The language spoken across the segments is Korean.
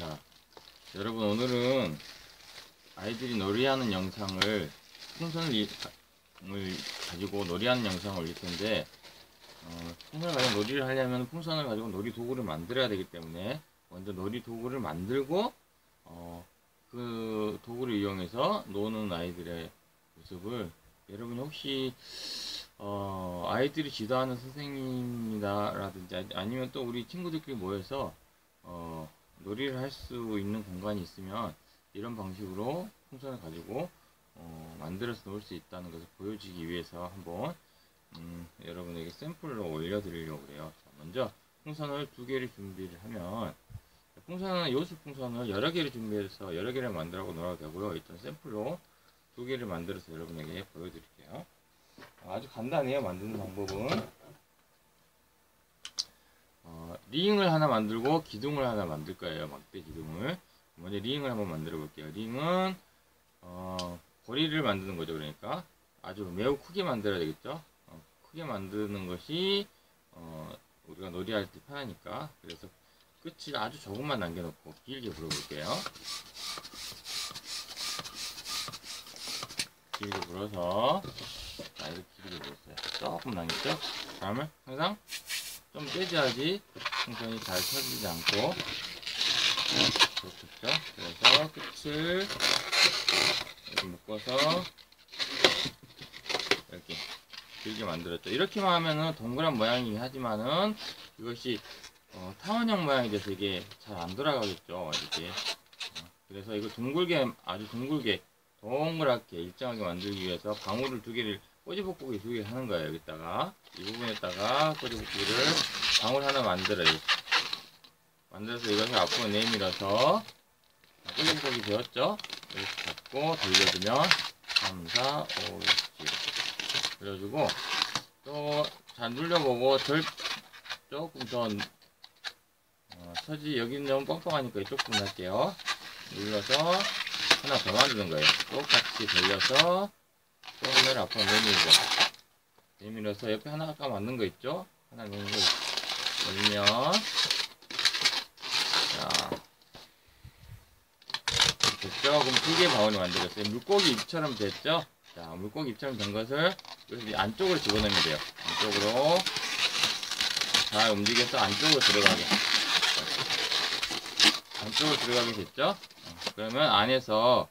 자, 여러분 오늘은 아이들이 놀이하는 영상을 풍선을 가지고 놀이하는 영상을 올릴 텐데 어, 풍선을 가지고 놀이를 하려면 풍선을 가지고 놀이 도구를 만들어야 되기 때문에 먼저 놀이 도구를 만들고 어, 그 도구를 이용해서 노는 아이들의 모습을 여러분 혹시 어, 아이들이 지도하는 선생님이다라든지 아니- 아니면 또 우리 친구들끼리 모여서 어, 놀이를 할 수 있는 공간이 있으면 이런 방식으로 풍선을 가지고 어, 만들어서 놀수 있다는 것을 보여주기 위해서 한번 음, 여러분에게 샘플로 올려드리려고 그래요. 자, 먼저 풍선을 두 개를 준비를 하면 풍선은 요수 풍선을 여러 개를 준비해서 여러 개를 만들고 놀아도 되고요. 일단 샘플로 두 개를 만들어서 여러분에게 보여드릴게요. 아주 간단해요. 만드는 방법은 어, 링을 하나 만들고 기둥을 하나 만들 거예요. 막대 기둥을. 먼저 링을 한번 만들어 볼게요. 링은 어, 고리를 만드는 거죠. 그러니까 아주 매우 크게 만들어야 되겠죠. 어, 크게 만드는 것이 어, 우리가 놀이할 때 편하니까. 그래서 끝을 아주 조금만 남겨놓고 길게 불어볼게요. 길게 불어서 자, 이렇게 길게 불었어요. 조금 남겼죠? 다음을 항상 좀 떼줘야지 풍선이 잘 터지지 않고 그렇겠죠? 그래서 끝을 이렇게 묶어서 이렇게 길게 만들었죠. 이렇게만 하면은 동그란 모양이긴 하지만은 이것이 어, 타원형 모양이 돼서 이게 잘 안 돌아가겠죠. 이렇게 어, 그래서 이거 둥글게 아주 둥글게 동그랗게 일정하게 만들기 위해서 방울을 두 개를 꼬지볶기 두개 하는 거예요. 여기다가 이 부분에다가 꼬지볶기를 방울 하나 만들어요. 만들어서 이것을 앞으로 내밀어서 꼬지볶기 되었죠? 이렇게 잡고 돌려주면 3, 4, 5, 6, 7 그래가지고 또 잘 눌려보고 절 조금 더 어, 서지 여기는 너무 뻥뻥하니까 조금 할게요. 눌러서 하나 더 만드는 거예요. 똑같이 돌려서 손을 앞으로 내밀고 내밀어서 옆에 하나 아까 만든 거 있죠? 하나 내밀고 올리면 자 됐죠? 그럼 두 개의 바울이 만들었어요. 물고기 입처럼 됐죠? 자 물고기 입처럼 된 것을 여기서 안쪽으로 집어넣으면 돼요. 안쪽으로 잘 움직여서 안쪽으로 들어가게 안쪽으로 들어가게 됐죠? 어, 그러면 안에서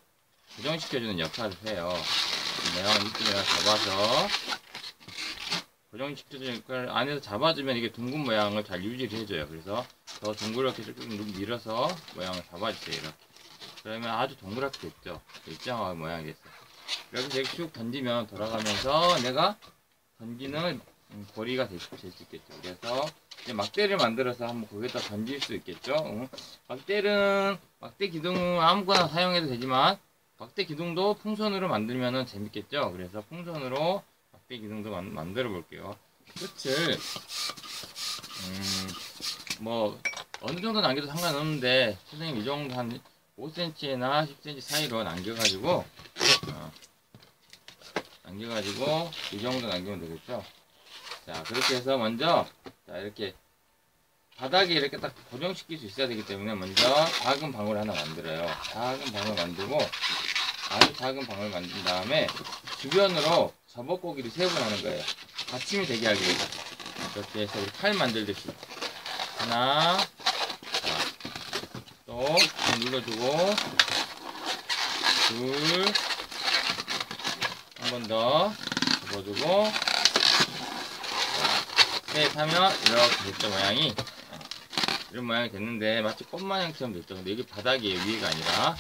고정시켜주는 역할을 해요. 내가 이쪽에다 잡아서 고정시켜주는 역할을 안에서 잡아주면 이게 둥근 모양을 잘 유지를 해줘요. 그래서 더 둥그렇게 조금 밀어서 모양을 잡아주세요. 이렇게. 그러면 아주 동그랗게 됐죠. 일정한 모양이 됐어요. 이렇게 이렇게 쭉 던지면 돌아가면서 내가 던지는 음, 고리가 될 수 있겠죠. 그래서 이제 막대를 만들어서 한번 거기다 던질 수 있겠죠. 응. 막대는 막대 기둥은 아무거나 사용해도 되지만 막대 기둥도 풍선으로 만들면은 재밌겠죠. 그래서 풍선으로 막대 기둥도 만, 만들어 볼게요. 끝을 음 뭐 어느 정도 남겨도 상관없는데 선생님 이 정도 한 5cm나 10cm 사이로 남겨가지고 어, 남겨가지고 이 정도 남기면 되겠죠. 자 그렇게 해서 먼저 자 이렇게 바닥에 이렇게 딱 고정시킬 수 있어야 되기 때문에 먼저 작은 방울 하나 만들어요. 작은 방울 만들고 아주 작은 방울 만든 다음에 주변으로 접어고기를 세번 하는 거예요. 받침이 되게 하기 위해서 이렇게 해서 우리 칼 만들듯이 하나 자, 또 눌러주고 둘 한 번 더 접어주고 셋 하면 이렇게 됐죠 모양이 이런 모양이 됐는데 마치 꽃 모양처럼 됐죠 근데 여기 바닥이에요 위에가 아니라.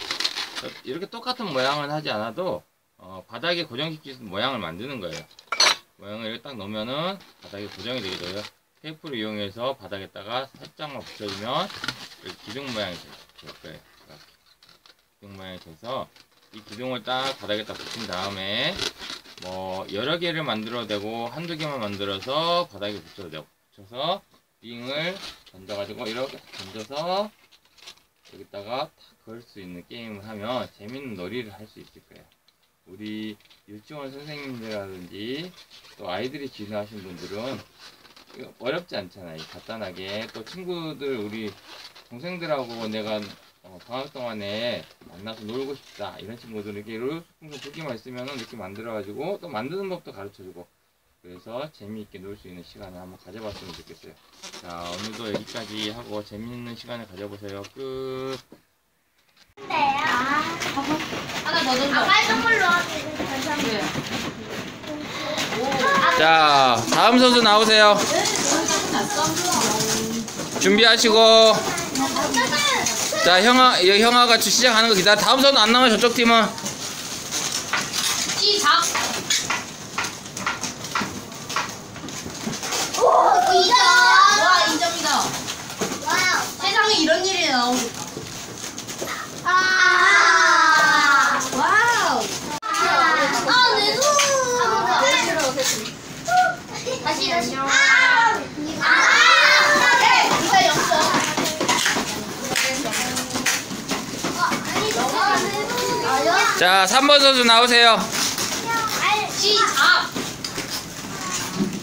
이렇게 똑같은 모양은 하지 않아도 어, 바닥에 고정시키는 모양을 만드는 거예요. 모양을 딱 넣으면은 바닥에 고정이 되게 돼요. 테이프를 이용해서 바닥에다가 살짝만 붙여주면 기둥 모양이 될 거예요. 이렇게. 기둥 모양이 돼서 이 기둥을 딱 바닥에 딱 붙인 다음에 뭐 여러 개를 만들어도 되고 한두 개만 만들어서 바닥에 붙여도 되고 붙여서 링을 던져가지고 이렇게 던져서 여기다가 탁 걸 수 있는 게임을 하면 재밌는 놀이를 할 수 있을 거예요. 우리 유치원 선생님들이라든지 또 아이들이 지도하신 분들은 어렵지 않잖아요. 간단하게 또 친구들 우리 동생들하고 내가 어, 방학 동안에 만나서 놀고 싶다 이런 친구들에게 룰스푼 두 개만 있으면은 이렇게 만들어가지고 또 만드는 법도 가르쳐주고 그래서 재미있게 놀 수 있는 시간을 한번 가져봤으면 좋겠어요. 자 오늘도 여기까지 하고 재미있는 시간을 가져보세요. 끝. 하나 더 던져. 아, 빨간 걸로. 자 다음 선수 나오세요. 준비하시고 자 형아 여- 형아가 시작하는 거 기다려. 다음 선수 안 나와요 저쪽 팀은. 시작. 오, 2점. 와, 2점이다. wow. 세상에 이런 일이 나오고. 아. wow. 아, 내 손. 다시, 다시. 아. 아. 네, 이거 영점. 아, 아니, 너가 내 손. 아니야. 자 3번 선수 나오세요.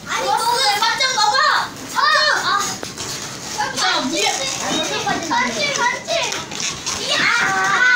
아니, 너는 맞짱 넘어. 아. 자, 위에. 반칙, 반칙. 야.